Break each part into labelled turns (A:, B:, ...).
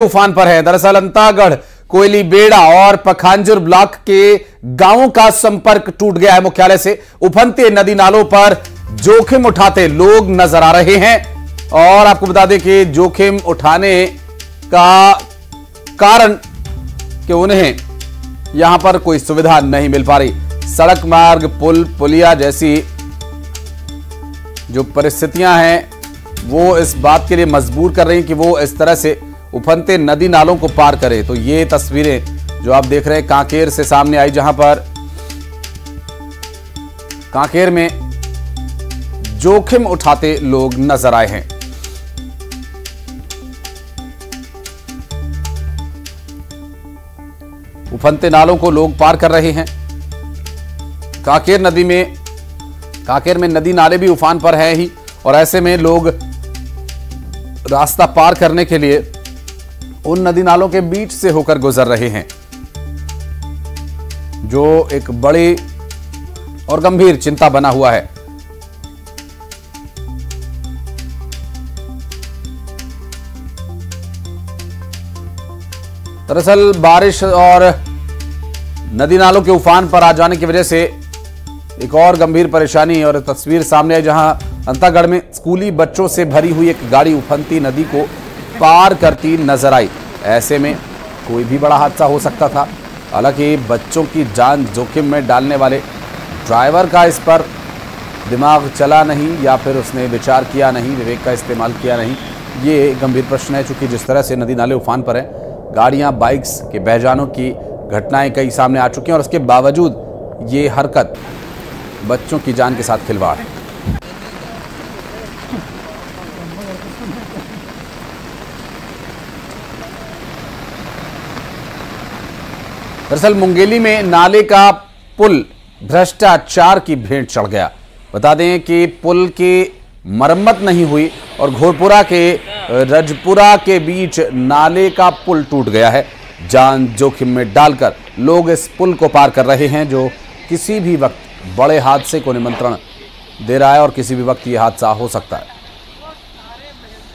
A: तूफ़ान पर है। दरअसल अंतागढ़ कोयली बेड़ा और पखांजुर ब्लॉक के गाँवों का संपर्क टूट गया है मुख्यालय से। उफनते नदी नालों पर जोखिम उठाते लोग नज़र आ रहे हैं। और आपको बता दें कि जोखिम उठाने का कारण कि उन्हें यहाँ पर कोई सुविधा नहीं मिल पा रही। सड़क मार्ग, पुल, पुलिया जैसी जो परिस्थितियाँ हैं, वो इस बात के लिए मजबूर कर रही कि वो इस तरह से उफनते नदी नालों को पार करे। तो ये तस्वीरें जो आप देख रहे हैं, कांकेर से सामने आई, जहाँ पर कांकेर में जोखिम उठाते लोग नज़र आए हैं। उफनते नालों को लोग पार कर रहे हैं। कांकेर नदी में, कांकेर में नदी नाले भी उफान पर है ही, और ऐसे में लोग रास्ता पार करने के लिए उन नदी नालों के बीच से होकर गुजर रहे हैं, जो एक बड़ी और गंभीर चिंता बना हुआ है। दरअसल, बारिश और नदी नालों के उफान पर आ जाने की वजह से एक और गंभीर परेशानी और तस्वीर सामने आई, जहाँ अंतागढ़ में स्कूली बच्चों से भरी हुई एक गाड़ी उफनती नदी को पार करती नज़र आई। ऐसे में कोई भी बड़ा हादसा हो सकता था। हालाँकि बच्चों की जान जोखिम में डालने वाले ड्राइवर का इस पर दिमाग चला नहीं या फिर उसने विचार किया नहीं, विवेक का इस्तेमाल किया नहीं। ये गंभीर प्रश्न है, चूँकि जिस तरह से नदी नाले उफान पर हैं, गाड़ियाँ, बाइक्स के बह जानों की घटनाएँ कई सामने आ चुकी हैं और उसके बावजूद ये हरकत बच्चों की जान के साथ खिलवाड़ है। दरअसल मुंगेली में नाले का पुल भ्रष्टाचार की भेंट चढ़ गया। बता दें कि पुल की मरम्मत नहीं हुई और घोरपुरा के, रजपुरा के बीच नाले का पुल टूट गया है। जान जोखिम में डालकर लोग इस पुल को पार कर रहे हैं, जो किसी भी वक्त बड़े हादसे को निमंत्रण दे रहा है और किसी भी वक्त ये हादसा हो सकता है।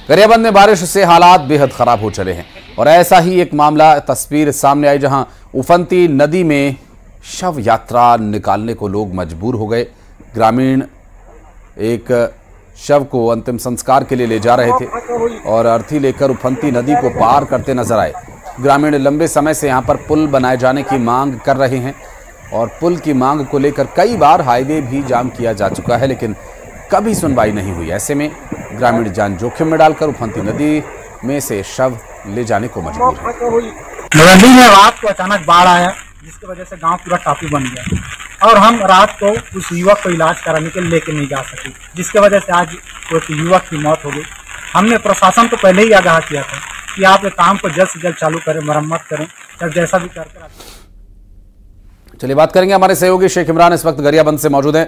A: गरियाबंद में बारिश से हालात बेहद खराब हो चले हैं। और ऐसा ही एक मामला, तस्वीर सामने आई जहाँ उफंती नदी में शव यात्रा निकालने को लोग मजबूर हो गए। ग्रामीण एक शव को अंतिम संस्कार के लिए ले जा रहे थे और अर्थी लेकर उफंती नदी को पार करते नज़र आए। ग्रामीण लंबे समय से यहाँ पर पुल बनाए जाने की मांग कर रहे हैं और पुल की मांग को लेकर कई बार हाईवे भी जाम किया जा चुका है, लेकिन कभी सुनवाई नहीं हुई। ऐसे में ग्रामीण जान जोखिम में डालकर उफंती नदी में से शव ले जाने को मजबूर है।
B: नदी में रात को अचानक बाढ़ आया जिसकी वजह से गाँव पूरा टापू बन गया। और हम रात को उस युवक को इलाज कराने के लिए लेके नहीं जा सके जिसके वजह से आज उस युवक की मौत हो गई। हमने प्रशासन को पहले ही आगाह किया था कि आप ये काम को जल्द से जल्द चालू करें मरम्मत करें चाहे जैसा भी कर
A: चलिए बात करेंगे हमारे सहयोगी शेख इमरान इस वक्त गरियाबंद से मौजूद हैं।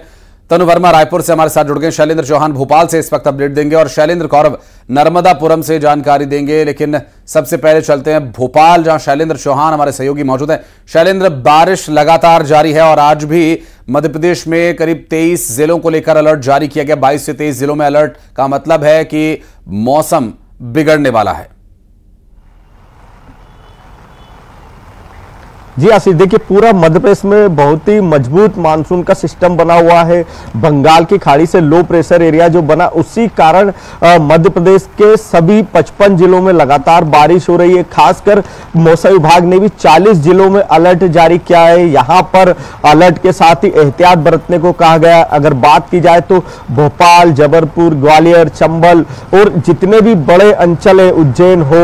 A: तनु वर्मा रायपुर से हमारे साथ जुड़ गए। शैलेंद्र चौहान भोपाल से इस वक्त अपडेट देंगे और शैलेंद्र कौरव नर्मदापुरम से जानकारी देंगे। लेकिन सबसे पहले चलते हैं भोपाल, जहाँ शैलेंद्र चौहान हमारे सहयोगी मौजूद हैं। शैलेंद्र, बारिश लगातार जारी है और आज भी मध्य प्रदेश में करीब 23 जिलों को लेकर अलर्ट जारी किया गया। 22 से 23 जिलों में अलर्ट का मतलब है कि मौसम बिगड़ने वाला है।
C: जी आशीष, देखिए, पूरा मध्य प्रदेश में बहुत ही मज़बूत मानसून का सिस्टम बना हुआ है। बंगाल की खाड़ी से लो प्रेशर एरिया जो बना, उसी कारण मध्य प्रदेश के सभी 55 जिलों में लगातार बारिश हो रही है। खासकर मौसम विभाग ने भी 40 जिलों में अलर्ट जारी किया है। यहाँ पर अलर्ट के साथ ही एहतियात बरतने को कहा गया। अगर बात की जाए तो भोपाल, जबलपुर, ग्वालियर, चंबल और जितने भी बड़े अंचल है, उज्जैन हो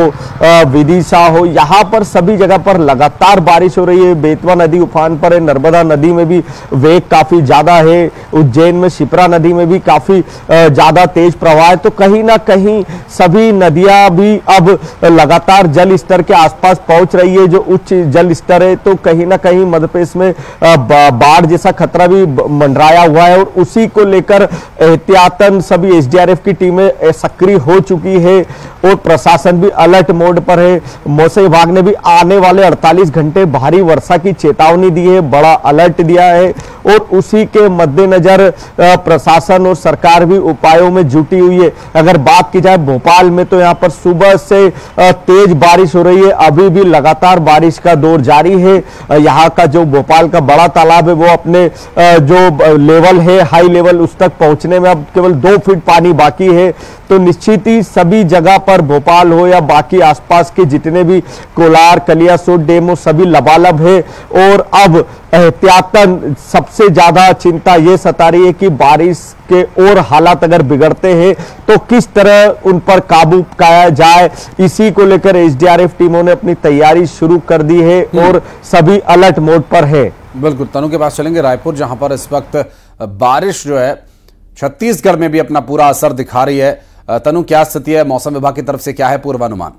C: विदिशा हो, यहाँ पर सभी जगह पर लगातार बारिश हो रही है, बेतवा नदी, उफान पर है, नर्मदा नदी में भी वेग काफ़ी ज़्यादा है, उज्जैन में शिप्रा नदी में भी काफ़ी ज़्यादा तेज प्रवाह है। तो कहीं ना कहीं सभी नदियाँ भी अब लगातार जल स्तर के आसपास पहुँच रही है, जो उच्च जल स्तर है। तो कहीं ना कहीं मध्य प्रदेश में बाढ़ जैसा खतरा भी मंडराया हुआ है और उसी को लेकर एहतियातन सभी एसडीआरएफ की टीमें सक्रिय हो चुकी है और प्रशासन भी अलर्ट मोड पर है। मौसम विभाग ने भी आने वाले 48 घंटे भारी वर्षा की चेतावनी दी है, बड़ा अलर्ट दिया है और उसी के मद्देनजर प्रशासन और सरकार भी उपायों में जुटी हुई है। अगर बात की जाए भोपाल में तो यहाँ पर सुबह से तेज बारिश हो रही है। अभी भी लगातार बारिश का दौर जारी है। यहाँ का जो भोपाल का बड़ा तालाब है, वो अपने जो लेवल है, हाई लेवल उस तक पहुँचने में अब केवल दो फीट पानी बाकी है। तो निश्चित ही सभी जगह पर भोपाल हो या बाकी आसपास के जितने भी कोलार कलियासोट डैम हो सभी लबालब है। और अब एहतियातन सबसे ज़्यादा चिंता ये सता रही है कि बारिश के और हालात अगर बिगड़ते हैं तो किस तरह उन पर काबू पाया जाए इसी को लेकर एसडीआरएफ टीमों ने अपनी तैयारी शुरू कर दी है और सभी अलर्ट मोड पर है।
A: बिल्कुल तनु के पास चलेंगे रायपुर जहाँ पर इस वक्त बारिश जो है छत्तीसगढ़ में भी अपना पूरा असर दिखा रही है। तनु क्या स्थिति है? मौसम विभाग की तरफ़ से क्या है पूर्वानुमान?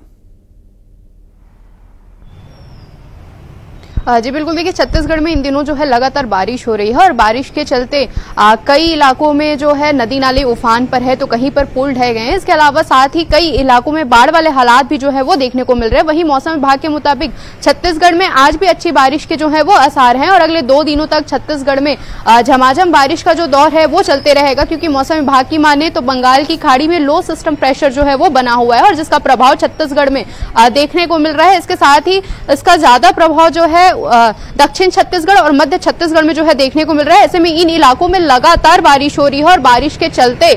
D: जी बिल्कुल। देखिए छत्तीसगढ़ में इन दिनों जो है लगातार बारिश हो रही है और बारिश के चलते अ, कई इलाकों में जो है नदी नाले उफान पर है तो कहीं पर पुल ढह गए हैं। इसके अलावा साथ ही कई इलाकों में बाढ़ वाले हालात भी जो है वो देखने को मिल रहे हैं। वहीं मौसम विभाग के मुताबिक छत्तीसगढ़ में आज भी अच्छी बारिश के जो है वो आसार हैं और अगले दो दिनों तक छत्तीसगढ़ में झमाझम बारिश का जो दौर है वो चलते रहेगा क्योंकि मौसम विभाग की माने तो बंगाल की खाड़ी में लो सिस्टम प्रेशर जो है वो बना हुआ है और जिसका प्रभाव छत्तीसगढ़ में देखने को मिल रहा है। इसके साथ ही इसका ज़्यादा प्रभाव जो है दक्षिण छत्तीसगढ़ और मध्य छत्तीसगढ़ में जो है देखने को मिल रहा है। ऐसे में इन इलाकों में लगातार बारिश हो रही है और बारिश के चलते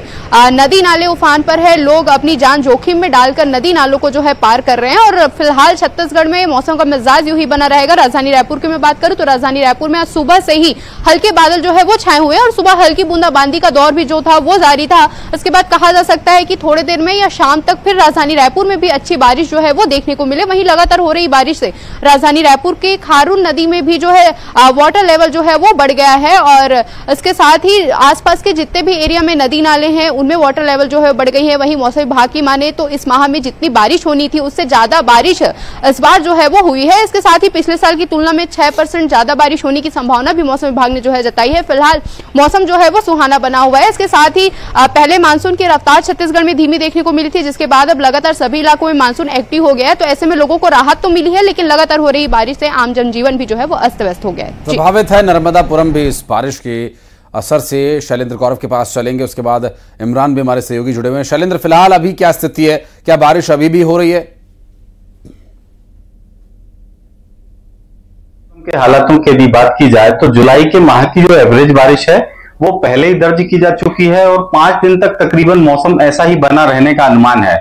D: नदी नाले उफान पर है। लोग अपनी जान जोखिम में डालकर नदी नालों को जो है पार कर रहे हैं और फ़िलहाल छत्तीसगढ़ में मौसम का मिजाज यूँ ही बना रहेगा। राजधानी रायपुर की मैं बात करूँ तो राजधानी रायपुर में आज सुबह से ही हल्के बादल जो है वो छाए हुए और सुबह हल्की बूंदाबांदी का दौर भी जो था वो जारी था। इसके बाद कहा जा सकता है कि थोड़ी देर में या शाम तक फिर राजधानी रायपुर में भी अच्छी बारिश जो है वो देखने को मिले। वहीं लगातार हो रही बारिश से राजधानी रायपुर के खारून नदी में भी जो है वाटर लेवल जो है वो बढ़ गया है और इसके साथ ही आसपास के जितने भी एरिया में नदी नाले हैं, उनमें वाटर लेवल जो है बढ़ गई है। वहीं मौसम विभाग की माने तो इस माह में जितनी बारिश होनी थी, उससे ज़्यादा बारिश इस बार जो है वो हुई है। इसके साथ ही पिछले साल की तुलना में छह परसेंट ज़्यादा बारिश होने की संभावना भी मौसम विभाग ने जो है जताई है। फ़िलहाल मौसम जो है वो सुहाना बना हुआ है। इसके साथ ही पहले मानसून की रफ्तार छत्तीसगढ़ में धीमी देखने को मिली थी, जिसके बाद अब लगातार सभी इलाकों में मानसून एक्टिव हो गया है। तो ऐसे में लोगों को राहत तो मिली है, लेकिन लगातार हो रही बारिश से आम जनजीवन भी जो है वो अस्त व्यस्त हो गया है।
A: प्रभावित है नर्मदापुरम भी इस बारिश के असर से। शैलेंद्र गौरव के पास चलेंगे उसके बाद इमरान भी हमारे सहयोगी जुड़े हुए हैं। शैलेंद्र फ़िलहाल अभी क्या स्थिति है? क्या बारिश अभी भी हो रही है?
E: के हालातों की यदि बात की जाए तो जुलाई के माह की जो एवरेज बारिश है वो पहले ही दर्ज की जा चुकी है और पाँच दिन तक तकरीबन मौसम ऐसा ही बना रहने का अनुमान है।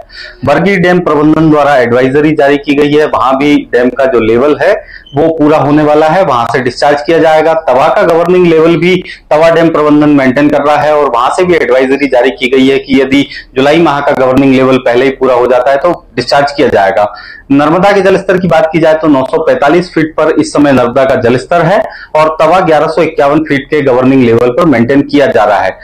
E: बरगी डैम प्रबंधन द्वारा एडवाइजरी जारी की गई है। वहाँ भी डैम का जो लेवल है, वो पूरा होने वाला है। वहाँ से डिस्चार्ज किया जाएगा। तवा का गवर्निंग लेवल भी तवा डैम प्रबंधन मेंटेन कर रहा है और वहाँ से भी एडवाइजरी जारी की गई है कि यदि जुलाई माह का गवर्निंग लेवल पहले ही पूरा हो जाता है तो डिस्चार्ज किया जाएगा। नर्मदा के जलस्तर की बात की जाए तो 945 फीट पर इस समय नर्मदा का जलस्तर है और तवा ग्यारह फीट के गवर्निंग लेवल पर मेंटेन किया जा रहा है।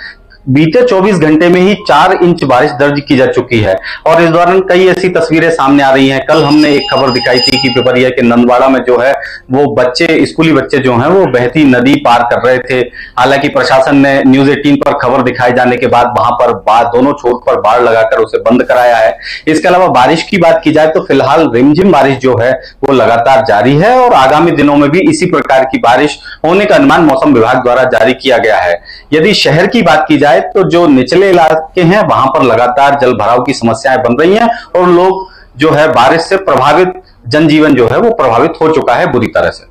E: बीते 24 घंटे में ही चार इंच बारिश दर्ज की जा चुकी है और इस दौरान कई ऐसी तस्वीरें सामने आ रही हैं। कल हमने एक खबर दिखाई थी कि पिपरिया के नंदवाड़ा में जो है, वो बच्चे, स्कूली बच्चे जो हैं, वो बहती नदी पार कर रहे थे। हालाँकि प्रशासन ने न्यूज़ 18 पर खबर दिखाए जाने के बाद वहाँ पर बाद दोनों छोर पर बाढ़ लगाकर उसे बंद कराया है। इसके अलावा बारिश की बात की जाए तो फ़िलहाल रिमझिम बारिश जो है, वो लगातार जारी है और आगामी दिनों में भी इसी प्रकार की बारिश होने का अनुमान मौसम विभाग द्वारा जारी किया गया है। यदि शहर की बात की जाए तो जो निचले इलाके हैं, वहाँ पर लगातार जल भराव की समस्याएँ बन रही हैं और लोग जो है बारिश से प्रभावित जनजीवन जो है वो प्रभावित हो चुका है बुरी तरह से।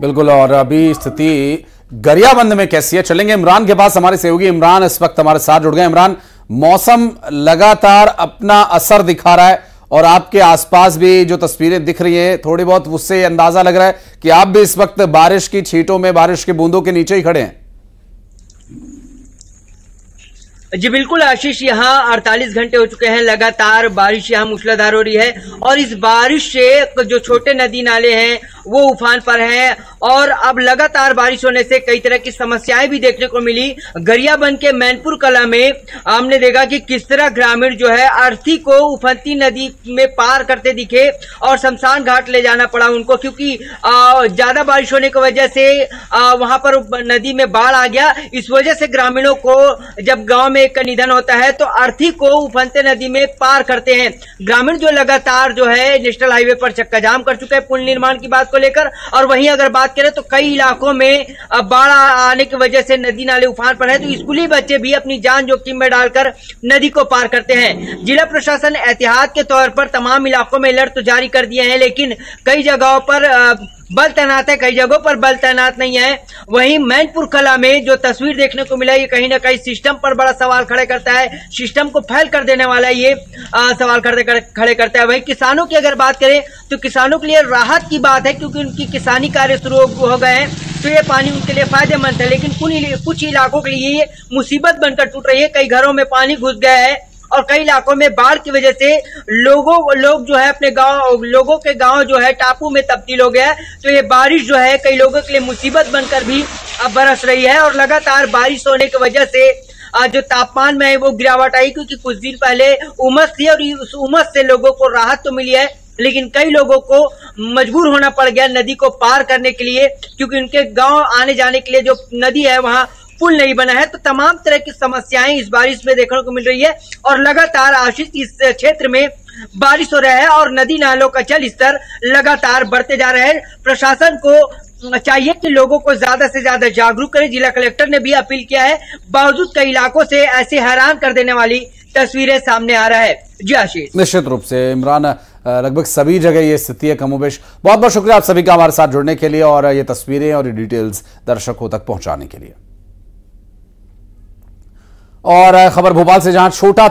A: बिल्कुल, और अभी स्थिति गरियाबंद में कैसी है? चलेंगे, इमरान के पास हमारे सहयोगी इमरान इस वक्त हमारे साथ जुड़ गए। इमरान, मौसम लगातार अपना असर दिखा रहा है और आपके आसपास भी जो तस्वीरें दिख रही हैं, थोड़ी बहुत उससे अंदाज़ा लग रहा है कि आप भी इस वक्त बारिश की छीटों में, बारिश के बूंदों के नीचे ही खड़े हैं।
F: जी बिल्कुल, आशीष, यहाँ 48 घंटे हो चुके हैं, लगातार बारिश यहाँ मूसलाधार हो रही है और इस बारिश से जो छोटे नदी नाले हैं, वो उफान पर हैं और अब लगातार बारिश होने से कई तरह की समस्याएँ भी देखने को मिली। गरियाबंद के मैनपुर कला में हमने देखा कि किस तरह ग्रामीण जो है अर्थी को उफंती नदी में पार करते दिखे और शमशान घाट ले जाना पड़ा उनको, क्योंकि ज़्यादा बारिश होने की वजह से वहाँ पर नदी में बाढ़ आ गया। इस वजह से ग्रामीणों को जब गाँव में एक निधन होता है तो अर्थी को उफनते नदी में पार करते हैं। ग्रामीण जो लगातार जो है नेशनल हाईवे पर चक्का जाम कर चुके हैं पुल निर्माण की बात को लेकर, और वहीं अगर बात करें तो कई इलाकों में बाढ़ आने की वजह से नदी नाले उफान पर है। तो स्कूली बच्चे भी अपनी जान जोखिम में डालकर नदी को पार करते हैं। जिला प्रशासन एहतियात के तौर पर तमाम इलाकों में अलर्ट तो जारी कर दिए हैं, लेकिन कई जगहों पर बल तैनात है कई जगहों पर बल तैनात नहीं है। वहीं मैनपुर कला में जो तस्वीर देखने को मिला ये कहीं ना कहीं सिस्टम पर बड़ा सवाल खड़े करता है सिस्टम को फैल कर देने वाला ये आ, सवाल खड़े कर, खड़े करता है। वहीं किसानों की अगर बात करें तो किसानों के लिए राहत की बात है क्योंकि उनकी किसानी कार्य शुरू हो गए हैं। तो ये पानी उनके लिए फ़ायदेमंद है लेकिन कुछ इलाकों के लिए मुसीबत बनकर टूट रही है। कई घरों में पानी घुस गया है और कई इलाकों में बाढ़ की वजह से लोगों, लोग जो है अपने गाँव, लोगों के गाँव जो है टापू में तब्दील हो गया तो ये बारिश जो है कई लोगों के लिए मुसीबत बनकर भी अब बरस रही है और लगातार बारिश होने की वजह से जो तापमान में है वो गिरावट आई, क्योंकि कुछ दिन पहले उमस थी और उस उमस से लोगों को राहत तो मिली है, लेकिन कई लोगों को मजबूर होना पड़ गया नदी को पार करने के लिए, क्योंकि उनके गाँव आने जाने के लिए जो नदी है वहाँ पुल नहीं बना है। तो तमाम तरह की समस्याएँ इस बारिश में देखने को मिल रही है और लगातार आशीष इस क्षेत्र में बारिश हो रहा है और नदी नालों का जल स्तर लगातार बढ़ते जा रहे हैं। प्रशासन को चाहिए कि लोगों को ज़्यादा से ज़्यादा जागरूक करें। जिला कलेक्टर ने भी अपील किया है, बावजूद कई इलाकों से ऐसे हैरान कर देने वाली तस्वीरें सामने आ रहा है। जी आशीष।
A: निश्चित रूप से। इमरान लगभग सभी जगह ये स्थिति है कमोबेश। बहुत बहुत शुक्रिया आप सभी का हमारे साथ जुड़ने के लिए और ये तस्वीरें और ये डिटेल्स दर्शकों तक पहुँचाने के लिए। और खबर भोपाल से जहाँ छोटा